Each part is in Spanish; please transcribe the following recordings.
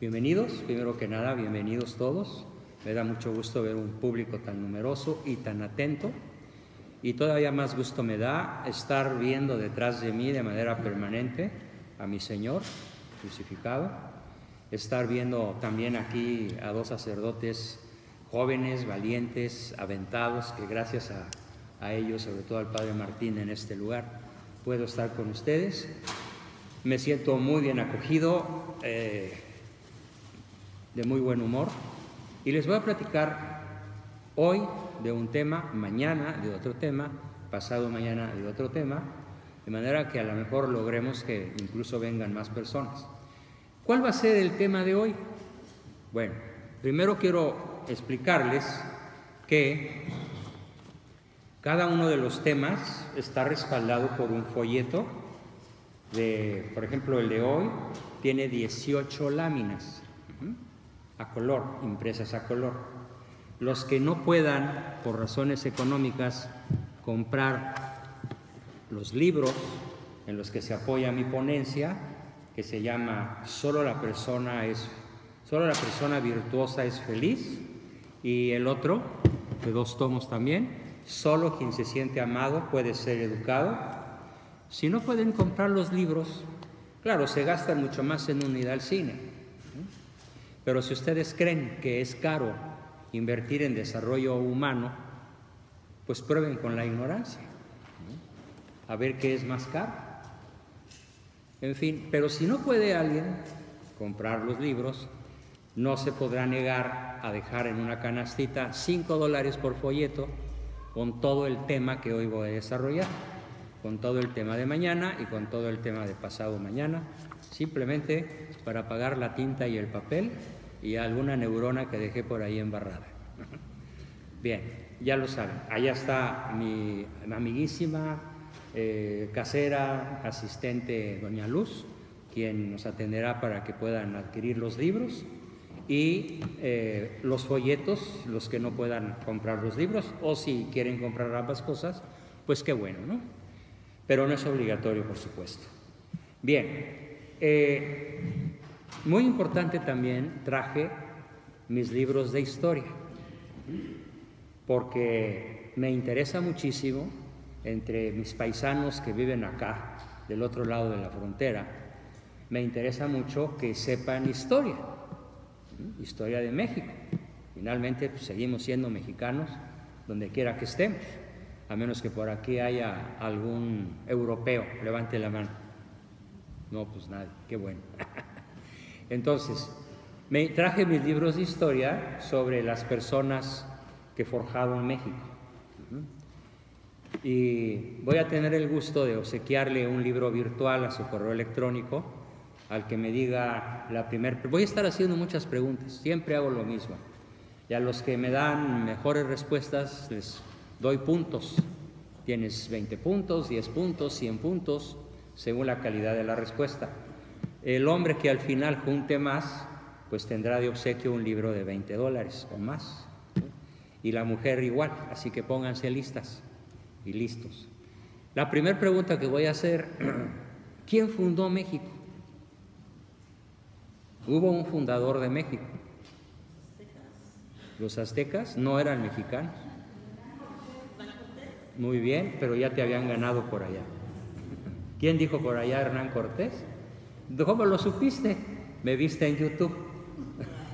Bienvenidos, primero que nada, bienvenidos todos. Me da mucho gusto ver un público tan numeroso y tan atento. Y todavía más gusto me da estar viendo detrás de mí de manera permanente a mi Señor crucificado. Estar viendo también aquí a dos sacerdotes jóvenes, valientes, aventados, que gracias a, a ellos, sobre todo al Padre Martín en este lugar, puedo estar con ustedes. Me siento muy bien acogido, eh, de muy buen humor, y les voy a platicar hoy de un tema, mañana de otro tema, pasado mañana de otro tema, de manera que a lo mejor logremos que incluso vengan más personas. ¿Cuál va a ser el tema de hoy? Bueno, primero quiero explicarles que cada uno de los temas está respaldado por un folleto de, por ejemplo, el de hoy tiene 18 láminas a color, impresas a color. Los que no puedan, por razones económicas, comprar los libros en los que se apoya mi ponencia, que se llama Solo la persona es solo la persona virtuosa es feliz y el otro de dos tomos también Solo quien se siente amado puede ser educado. Si no pueden comprar los libros, claro, se gastan mucho más en unidad al cine. Pero si ustedes creen que es caro invertir en desarrollo humano, pues prueben con la ignorancia. A ver qué es más caro. En fin, pero si no puede alguien comprar los libros, no se podrá negar a dejar en una canastita 5 dólares por folleto con todo el tema que hoy voy a desarrollar, con todo el tema de mañana y con todo el tema de pasado mañana, simplemente para pagar la tinta y el papel y alguna neurona que dejé por ahí embarrada. Bien, ya lo saben, allá está mi amiguísima, eh, casera, asistente Doña Luz, quien nos atenderá para que puedan adquirir los libros y eh, los folletos, los que no puedan comprar los libros, o si quieren comprar ambas cosas, pues qué bueno, ¿no? Pero no es obligatorio, por supuesto. Bien, eh, muy importante también traje mis libros de historia, porque me interesa muchísimo entre mis paisanos que viven acá, del otro lado de la frontera, me interesa mucho que sepan historia historia de México. Finalmente pues, seguimos siendo mexicanos donde quiera que estemos, a menos que por aquí haya algún europeo, levante la mano. No, pues nadie, qué bueno. Entonces, me traje mis libros de historia sobre las personas que forjaron México. Y voy a tener el gusto de obsequiarle un libro virtual a su correo electrónico al que me diga la primera... Voy a estar haciendo muchas preguntas, siempre hago lo mismo. Y a los que me dan mejores respuestas les doy puntos. Tienes 20 puntos, 10 puntos, 100 puntos, según la calidad de la respuesta. El hombre que al final junte más, pues tendrá de obsequio un libro de 20 dólares o más. Y la mujer igual, así que pónganse listas y listos. La primera pregunta que voy a hacer, ¿quién fundó México? Hubo un fundador de México. Los aztecas no eran mexicanos. Muy bien, pero ya te habían ganado por allá. ¿Quién dijo por allá Hernán Cortés? ¿Cómo lo supiste? Me viste en YouTube.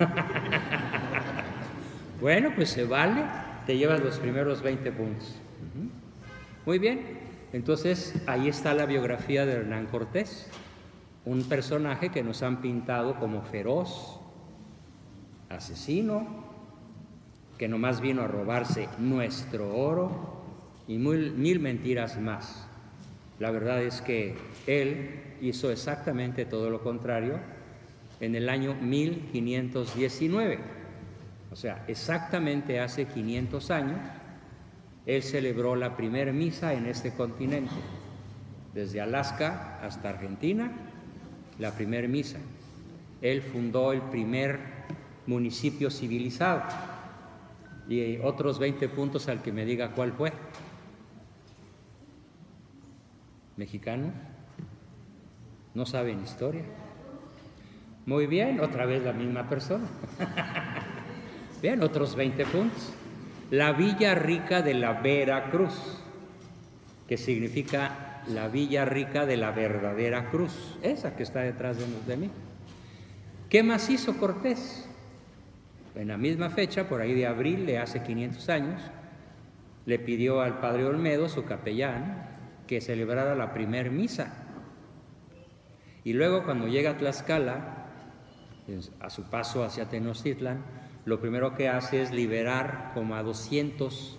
bueno, pues se vale, te llevas los primeros 20 puntos. Muy bien, entonces ahí está la biografía de Hernán Cortés un personaje que nos han pintado como feroz, asesino, que nomás vino a robarse nuestro oro y mil mentiras más. La verdad es que él hizo exactamente todo lo contrario en el año 1519. O sea, exactamente hace 500 años, él celebró la primera misa en este continente, desde Alaska hasta Argentina, la primera misa. Él fundó el primer municipio civilizado. Y otros 20 puntos al que me diga cuál fue. ¿Mexicano? ¿No saben historia? Muy bien, otra vez la misma persona. bien, otros 20 puntos. La Villa Rica de la Vera Cruz, que significa la Villa Rica de la verdadera cruz, esa que está detrás de, mí. ¿Qué más hizo Cortés? En la misma fecha, por ahí de abril de hace 500 años, le pidió al padre Olmedo, su capellán, que celebrara la primer misa. Y luego cuando llega a Tlaxcala, a su paso hacia Tenochtitlan, lo primero que hace es liberar como a 200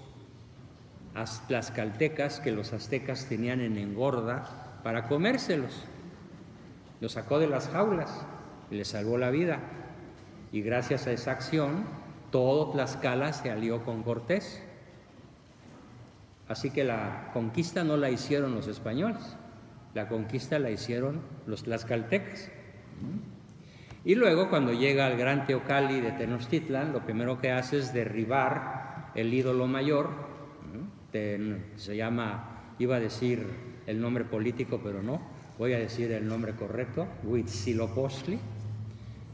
tlaxcaltecas que los aztecas tenían en engorda para comérselos. Los sacó de las jaulas y les salvó la vida. Y gracias a esa acción, todo Tlaxcala se alió con Cortés. Así que la conquista no la hicieron los españoles, la conquista la hicieron los tlaxcaltecas. Y luego cuando llega al gran Teocalli de Tenochtitlan, lo primero que hace es derribar el ídolo mayor, se llama, iba a decir el nombre político, pero no, voy a decir el nombre correcto, Huitzilopochtli,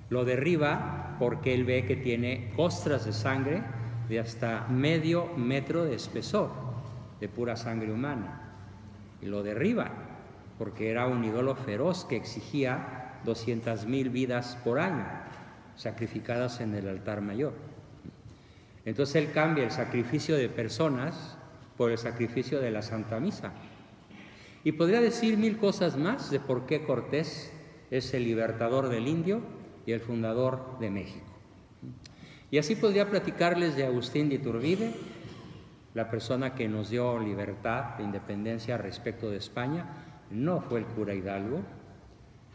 lo derriba porque él ve que tiene costras de sangre de hasta medio metro de espesor, de pura sangre humana, y lo derriba porque era un ídolo feroz que exigía 200 mil vidas por año sacrificadas en el altar mayor. Entonces él cambia el sacrificio de personas por el sacrificio de la Santa Misa. Y podría decir mil cosas más de por qué Cortés es el libertador del indio y el fundador de México. Y así podría platicarles de Agustín de Iturbide, la persona que nos dio libertad e independencia respecto de España. No fue el cura Hidalgo,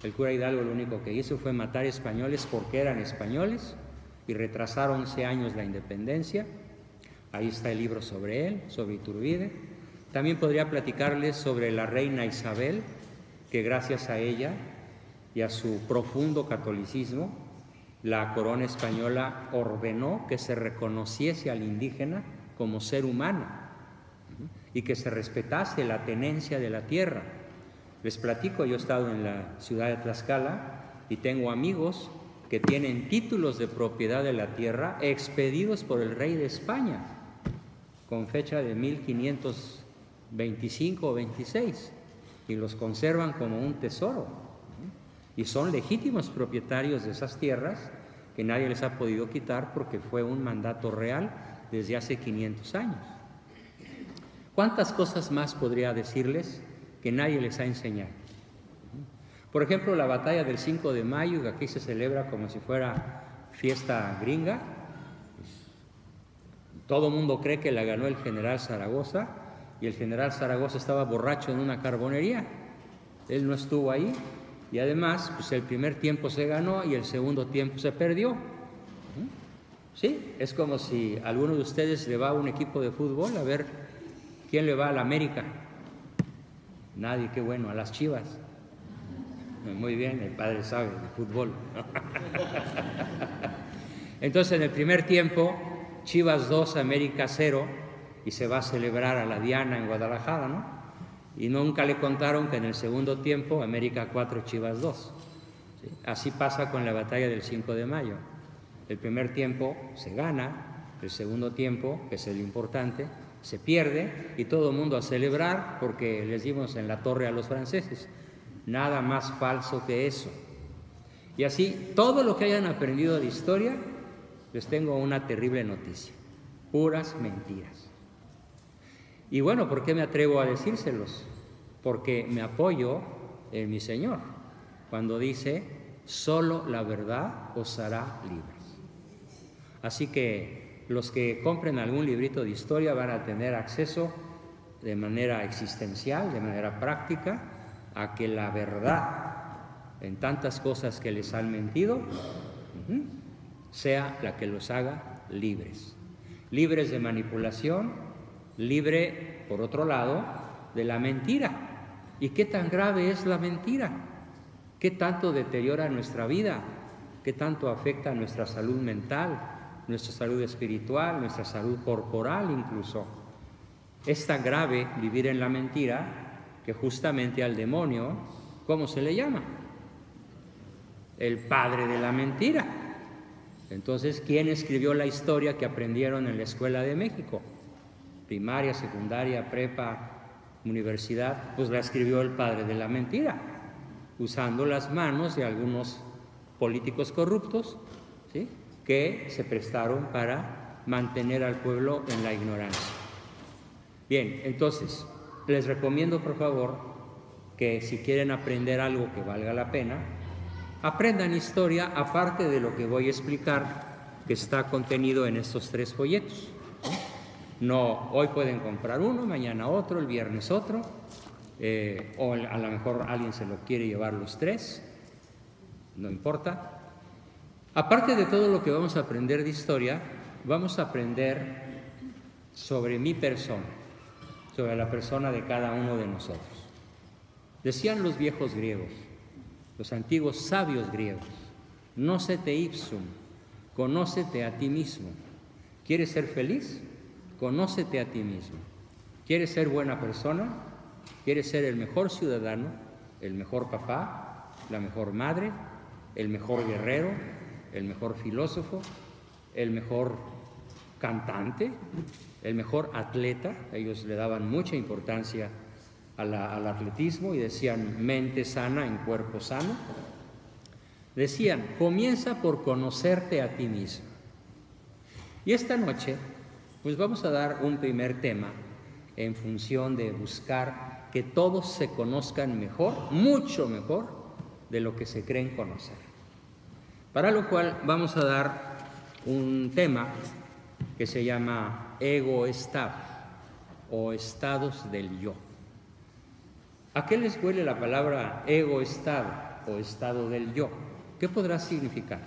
el cura Hidalgo lo único que hizo fue matar españoles porque eran españoles y retrasar 11 años la independencia. Ahí está el libro sobre él, sobre Iturbide. También podría platicarles sobre la reina Isabel, que gracias a ella y a su profundo catolicismo, la corona española ordenó que se reconociese al indígena como ser humano y que se respetase la tenencia de la tierra. Les platico, yo he estado en la ciudad de Tlaxcala y tengo amigos que tienen títulos de propiedad de la tierra expedidos por el rey de España con fecha de 1525 o 26 y los conservan como un tesoro y son legítimos propietarios de esas tierras que nadie les ha podido quitar porque fue un mandato real desde hace 500 años. ¿Cuántas cosas más podría decirles que nadie les ha enseñado. Por ejemplo, la batalla del 5 de mayo, que aquí se celebra como si fuera fiesta gringa. Todo el mundo cree que la ganó el general Zaragoza y el general Zaragoza estaba borracho en una carbonería. Él no estuvo ahí y además, pues el primer tiempo se ganó y el segundo tiempo se perdió. Sí, es como si alguno de ustedes le va a un equipo de fútbol a ver quién le va a la América. Nadie, qué bueno, a las chivas. Muy bien, el padre sabe de fútbol. Entonces, en el primer tiempo, Chivas 2, América 0, y se va a celebrar a la Diana en Guadalajara, ¿no? Y nunca le contaron que en el segundo tiempo, América 4, Chivas 2. Así pasa con la batalla del 5 de mayo. El primer tiempo se gana, el segundo tiempo, que es el importante, se pierde y todo el mundo a celebrar porque les dimos en la torre a los franceses. Nada más falso que eso. Y así, todo lo que hayan aprendido de historia, les tengo una terrible noticia. Puras mentiras. Y bueno, ¿por qué me atrevo a decírselos? Porque me apoyo en mi Señor, cuando dice, solo la verdad os hará libres. Así que los que compren algún librito de historia van a tener acceso de manera existencial, de manera práctica, a que la verdad en tantas cosas que les han mentido sea la que los haga libres. Libres de manipulación, libre, por otro lado, de la mentira. ¿Y qué tan grave es la mentira? ¿Qué tanto deteriora nuestra vida? ¿Qué tanto afecta a nuestra salud mental? Nuestra salud espiritual, nuestra salud corporal incluso. Es tan grave vivir en la mentira que justamente al demonio, ¿cómo se le llama? el padre de la mentira. Entonces, ¿quién escribió la historia que aprendieron en la Escuela de México? Primaria, secundaria, prepa, universidad, pues la escribió el padre de la mentira, usando las manos de algunos políticos corruptos, ¿sí? Que se prestaron para mantener al pueblo en la ignorancia. Bien, entonces, les recomiendo por favor que si quieren aprender algo que valga la pena, aprendan historia aparte de lo que voy a explicar que está contenido en estos tres folletos. No, hoy pueden comprar uno, mañana otro, el viernes otro, eh, o a lo mejor alguien se lo quiere llevar los tres, no importa. Aparte de todo lo que vamos a aprender de historia, vamos a aprender sobre mi persona, sobre la persona de cada uno de nosotros. Decían los viejos griegos, los antiguos sabios griegos, no te ipsum, conócete a ti mismo. ¿Quieres ser feliz? Conócete a ti mismo. ¿Quieres ser buena persona? ¿Quieres ser el mejor ciudadano, el mejor papá, la mejor madre, el mejor guerrero, el mejor filósofo, el mejor cantante, el mejor atleta. Ellos le daban mucha importancia al atletismo y decían mente sana en cuerpo sano. Decían, comienza por conocerte a ti mismo. Y esta noche, pues vamos a dar un primer tema en función de buscar que todos se conozcan mejor, mucho mejor de lo que se creen conocer. Para lo cual vamos a dar un tema que se llama ego-estado o estados del yo. ¿A qué les huele la palabra ego-estado o estado del yo? ¿Qué podrá significar?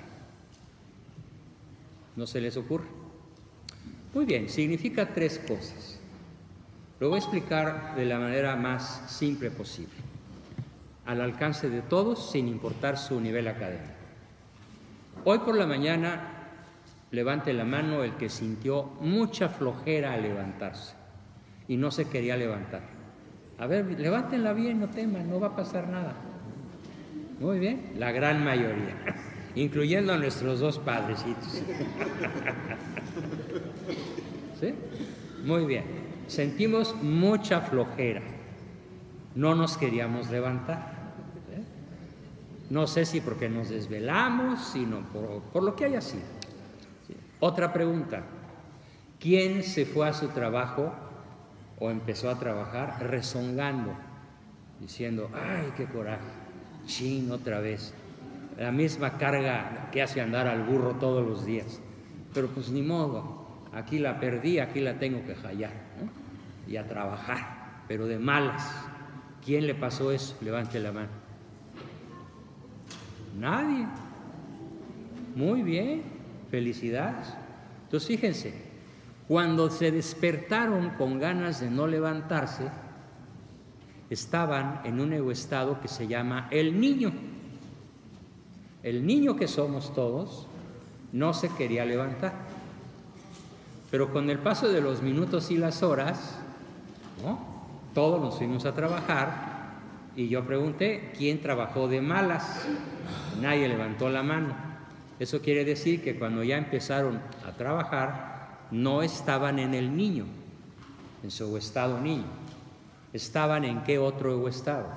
¿No se les ocurre? Muy bien, significa tres cosas. Lo voy a explicar de la manera más simple posible, al alcance de todos sin importar su nivel académico. Hoy por la mañana levante la mano el que sintió mucha flojera al levantarse y no se quería levantar. A ver, levántenla bien, no teman, no va a pasar nada. Muy bien, la gran mayoría, incluyendo a nuestros dos padrecitos. ¿Sí? Muy bien, sentimos mucha flojera, no nos queríamos levantar. No sé si porque nos desvelamos, sino por, lo que haya sido. Otra pregunta. ¿Quién se fue a su trabajo o empezó a trabajar rezongando, diciendo, ay, qué coraje, chin, otra vez, la misma carga que hace andar al burro todos los días. Pero pues ni modo, aquí la perdí, aquí la tengo que hallar y a trabajar, pero de malas. ¿Quién le pasó eso? Levante la mano. Nadie. Muy bien, felicidades. Entonces fíjense, cuando se despertaron con ganas de no levantarse, estaban en un nuevo estado que se llama el niño. El niño que somos todos no se quería levantar. Pero con el paso de los minutos y las horas, todos nos fuimos a trabajar y yo pregunté, ¿quién trabajó de malas? Nadie levantó la mano. Eso quiere decir que cuando ya empezaron a trabajar, no estaban en el niño, en su estado niño. Estaban en qué otro estado.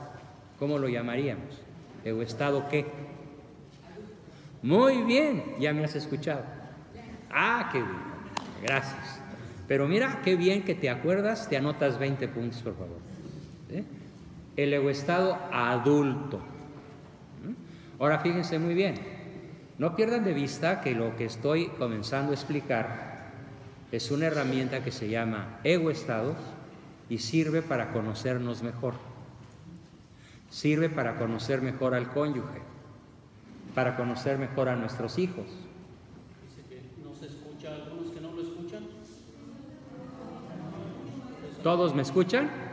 ¿Cómo lo llamaríamos? estado qué? Muy bien, ya me has escuchado. Ah, qué bien. Gracias. Pero mira, qué bien que te acuerdas, te anotas 20 puntos, por favor. ¿Eh? El estado adulto. Ahora fíjense muy bien, no pierdan de vista que lo que estoy comenzando a explicar es una herramienta que se llama ego-estados y sirve para conocernos mejor. Sirve para conocer mejor al cónyuge, para conocer mejor a nuestros hijos. Dice que no se escucha algunos que no lo escuchan. ¿Todos me escuchan?